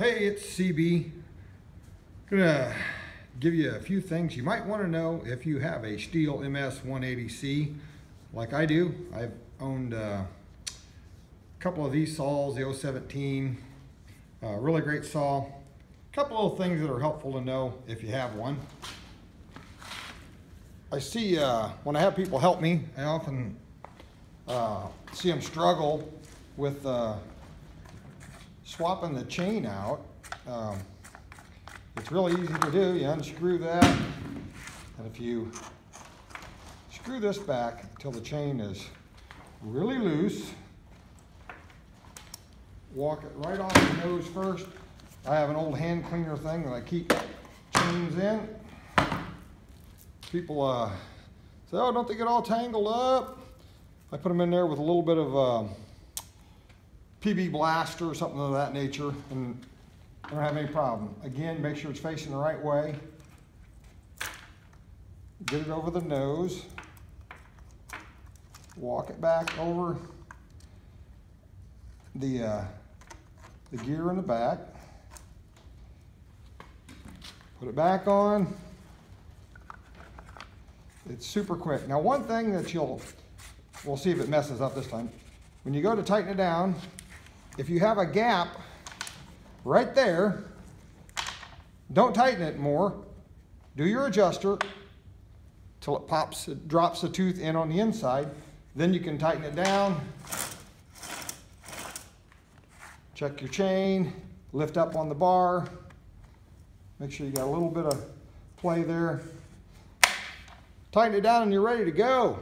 Hey, it's CB. Gonna give you a few things you might want to know if you have a Stihl MS 180C like I do. I've owned uh, a couple of these saws, the 017, uh, really great saw. A couple of things that are helpful to know if you have one. I see uh, when I have people help me, I often uh, see them struggle with uh, swapping the chain out. Um, it's really easy to do. You unscrew that, and if you screw this back until the chain is really loose, walk it right off the nose first. I have an old hand cleaner thing that I keep chains in. People uh, say, oh, don't they get all tangled up? I put them in there with a little bit of uh, PB Blaster or something of that nature, and I don't have any problem. Again, make sure it's facing the right way. Get it over the nose. Walk it back over the, uh, the gear in the back. Put it back on. It's super quick. Now one thing that you'll, we'll see if it messes up this time. When you go to tighten it down, if you have a gap right there, don't tighten it more. Do your adjuster till it pops, it drops the tooth in on the inside. Then you can tighten it down. Check your chain, lift up on the bar. Make sure you got a little bit of play there. Tighten it down and you're ready to go.